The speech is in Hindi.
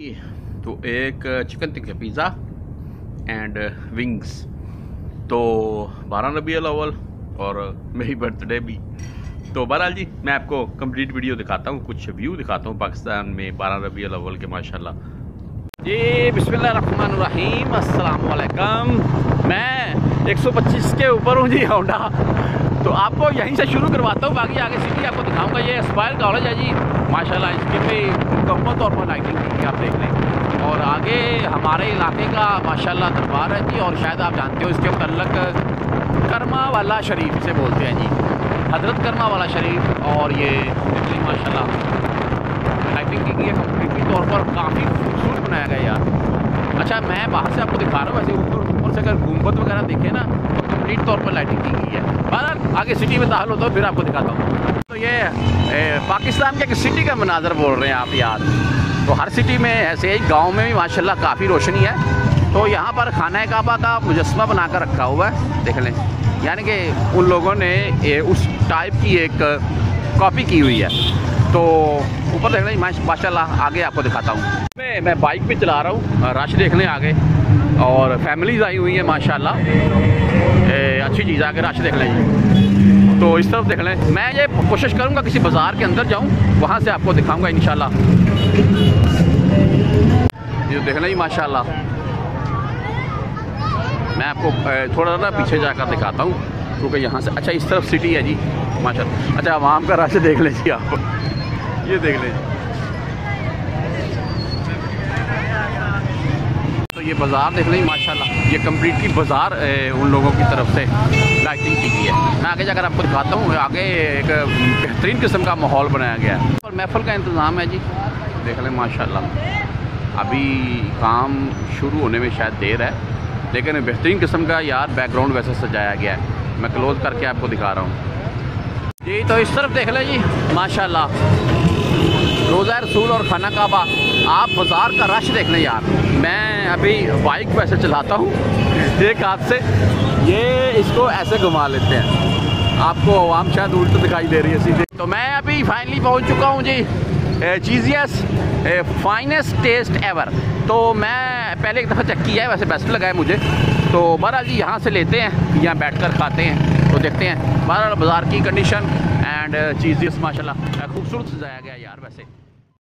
तो एक chicken tikka pizza and wings तो बारह रबी अव्वल और मेरी बर्थडे भी। तो बहरहाल जी, मैं आपको कंप्लीट वीडियो दिखाता हूँ, कुछ व्यू दिखाता हूँ पाकिस्तान में बारह रबी अव्वल के, माशाल्लाह। जी बिस्मिल्लाहिर्रहमानिर्रहीम अस्सलाम वालेकुम मैं 125 के ऊपर हूँ जी, होंडा। तो आपको यहीं से शुरू करवाता हूँ, बाकी आगे सिटी आपको दिखाऊँगा। ये एस्पायर कॉलेज है जी। माशाल्लाह, इसकी भी मुकम्मल तौर पर लाइटिंग की आप देख लें। और आगे हमारे इलाके का माशाल्लाह दरबार है जी, और शायद आप जानते हो, इसके मतलब कर्मा वाला शरीफ से बोलते हैं जी। हज़रत कर्मा वाला शरीफ, और ये माशा लाइटिंग की गई कम्प्लीटली तौर पर काफ़ी खूबसूरत बनाया गया यार। अच्छा मैं बाहर से आपको दिखा रहा हूँ, वैसे ऊपर ऊपर से अगर गुंबद वगैरह देखे ना तो कंप्लीट तौर पर लाइटिंग की गई है। आगे सिटी में दाखिल होता हूँ फिर आपको दिखाता हूँ। तो ये ए, पाकिस्तान के एक सिटी का मनाजर बोल रहे हैं आप यार तो हर सिटी में ऐसे ही गाँव में भी माशाला काफ़ी रोशनी है। तो यहाँ पर खाना काबा का मुजस्मा बना कर रखा हुआ है देख लें। यानी कि उन लोगों ने ए, उस टाइप की एक कॉपी की हुई है। तो ऊपर देख लें माशाल्लाह आगे आपको दिखाता हूँ। मैं मैं बाइक पे चला रहा हूँ रश देख लें आगे। और फैमिलीज़ आई हुई हैं, माशाल्लाह। अच्छी चीज़ आगे रश देख लें तो इस तरफ़ देख लें। मैं ये कोशिश करूँगा किसी बाज़ार के अंदर जाऊँ, वहाँ से आपको दिखाऊँगा इन ये देख लें माशाल्लाह। मैं आपको थोड़ा ना पीछे जाकर दिखाता हूँ, क्योंकि यहाँ से अच्छा इस तरफ़ सिटी है जी माशा अच्छा आवाम का रश देख लीजिए आप। ये देख लीजिए तो ये बाज़ार देख लें, माशाल्लाह। ये कम्प्लीटली बाज़ार उन लोगों की तरफ़ से लाइटिंग की गई है। मैं आगे जाकर आपको दिखाता हूँ, आगे एक बेहतरीन किस्म का माहौल बनाया गया है। और महफल का इंतज़ाम है जी। देख लें, माशाल्लाह। अभी काम शुरू होने में शायद देर है, लेकिन बेहतरीन किस्म का यार बैकग्राउंड वैसे सजाया गया है। मैं क्लोज़ करके आपको दिखा रहा हूँ। जी तो इस तरफ़ देख लें जी, माशाल्लाह। रोज़ा रसूल और खाना काबा। आप बाज़ार का रश देख लें यार। मैं अभी बाइक पैसे चलाता हूँ, एक हाथ से। ये इसको ऐसे घुमा लेते हैं। आपको आवाम शायद उल्ट दिखाई दे रही है सीधे। तो मैं अभी फाइनली पहुँच चुका हूँ जी। चीजियस फाइनेस्ट टेस्ट एवर तो मैं पहले एक दफ़ा चेक किया है, वैसे बेस्ट लगा है मुझे। तो बहरहाल जी, यहाँ से लेते हैं, यहाँ बैठ कर खाते हैं तो देखते हैं। बहरहाल बाज़ार की कंडीशन एंड चीजियस माशाल्लाह खूबसूरत सजाया गया यार, वैसे।